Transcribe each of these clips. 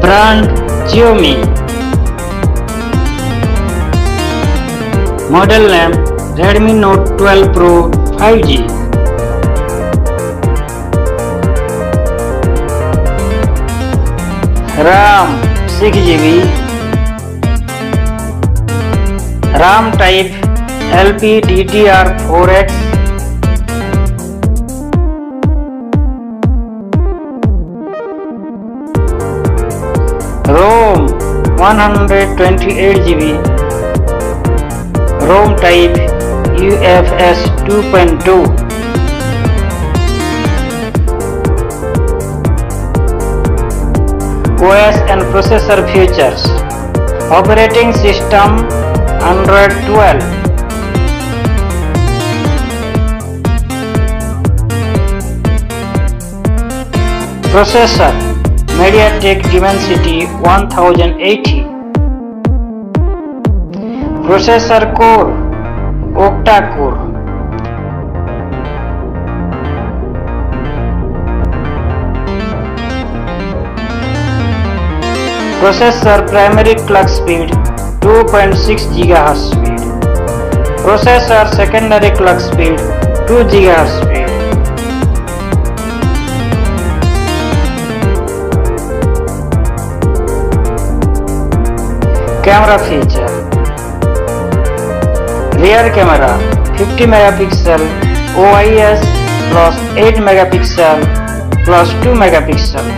brand Xiaomi. Model name Redmi Note 12 Pro 5G RAM 6GB RAM type LPDDR4X 128 GB ROM type UFS 2.2 OS and processor features Operating system Android 12 processor MediaTek Dimensity 1080 processor core octa core processor primary clock speed 2.6 GHz speed processor secondary clock speed 2 GHz speed camera feature rear camera 50 megapixel OIS plus 8 megapixel plus 2 megapixel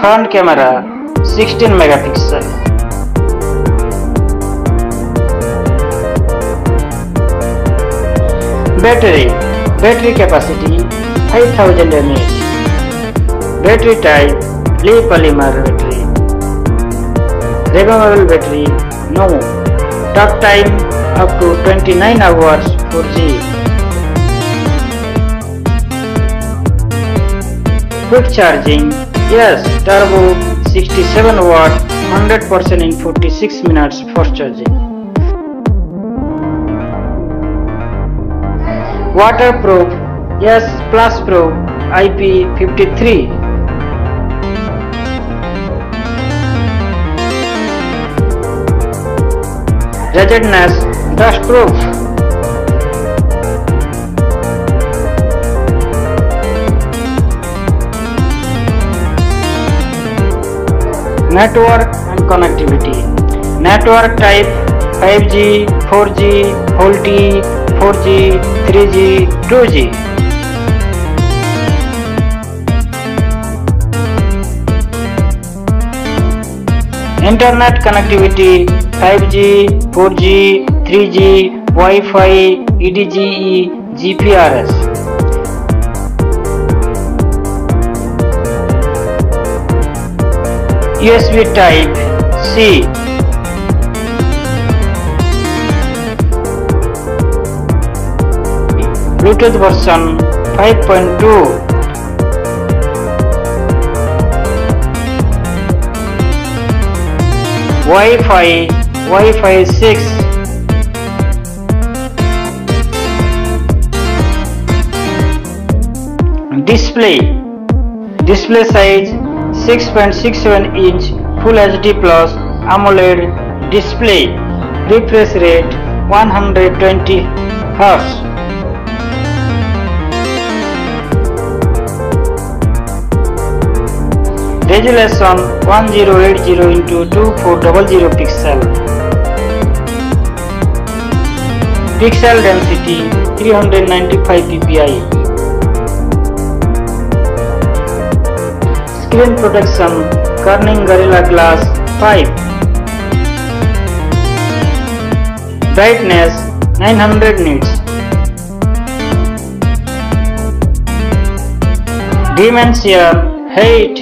front camera 16 megapixel battery Battery capacity 5000 mAh. Battery type Li polymer battery. Removable battery no. Talk time up to 29 hours 4G. quick charging yes turbo 67 watt 100% in 46 minutes for charging waterproof S Plus Pro IP53. ruggedness dustproof. Network and connectivity. Network type 5G, 4G, 4T, 4G, 3G, 2G. Internet connectivity 5G, 4G, 3G, Wi-Fi, EDGE, GPRS. USB Type-C. Bluetooth version 5.2. Wi-Fi, Wi-Fi 6 Display Display size 6.67 inch Full HD Plus AMOLED display Refresh rate 120 Hz resolution 1080 into 2400 pixel pixel density 395 ppi screen protection Corning Gorilla Glass 5 brightness 900 nits dimension Height.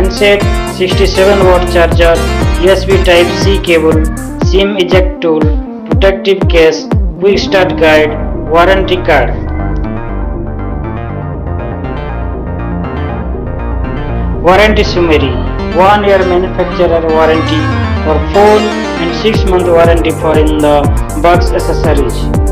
handset, 67 watt charger, USB Type-C cable, SIM eject tool, protective case, quick start guide, warranty card. Warranty summary 1 year manufacturer warranty for phone and 6 month warranty for in the box accessories.